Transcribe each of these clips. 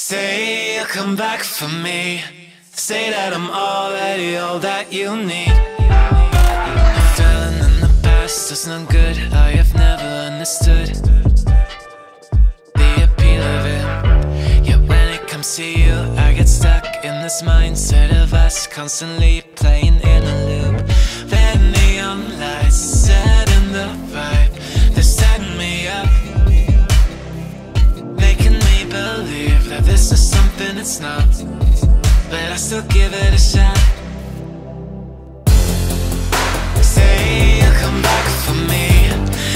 Say you'll come back for me. Say that I'm already all that you need. Dwelling in the past is no good. I have never understood the appeal of it. Yet when it comes to you, I get stuck in this mindset of us constantly playing in something it's not. But I still give it a shot. Say you'll come back for me.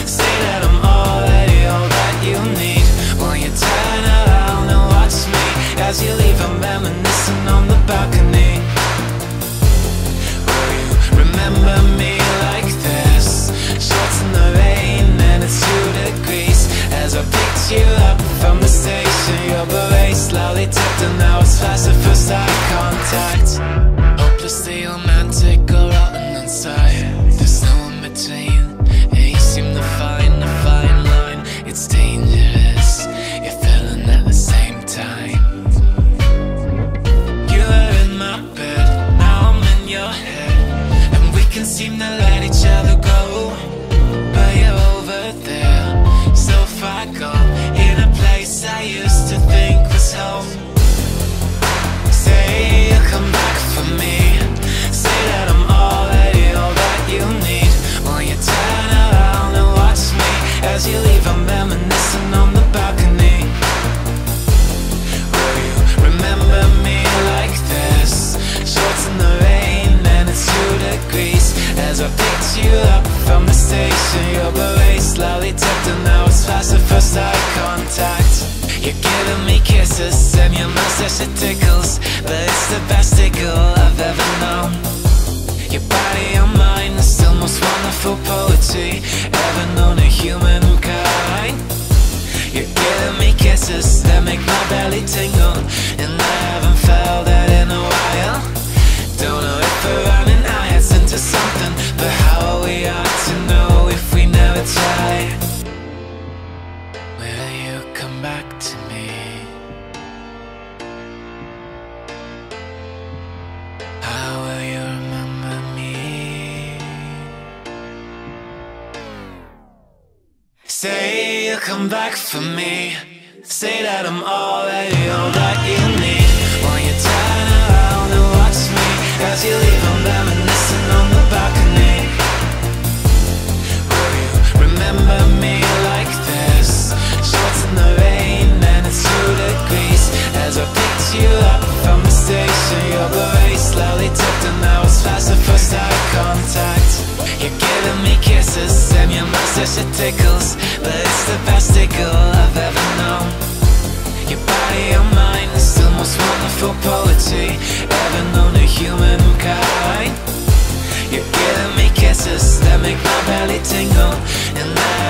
Say that I'm already all that you need. Will you turn around and watch me as you leave? I'm reminiscing on the balcony. Will you remember me like this? Shorts in the rain and it's two degrees As I picked you up from the Your slowly tipped and now it's fast at first eye contact. Hopelessly romantic or rotten inside. There's no in between. And you seem to find a fine line. It's dangerous. You're feeling at the same time. You were in my bed, now I'm in your head. And we can seem to let each other go I picked you up from the station. Your beret slowly tipped and now it's fast at first eye contact. You're giving me kisses and your mustache it tickles But it's the best tickle I've ever known. Your body and mind is still most wonderful poetry Ever known in humankind. You're giving me kisses that make my belly tingle back to me? How will you remember me? Say you'll come back for me. Say that I'm all that you need. yes it tickles But it's the best tickle I've ever known. Your body your mind, is the most wonderful poetry Ever known to humankind. You're giving me kisses that make my belly tingle And I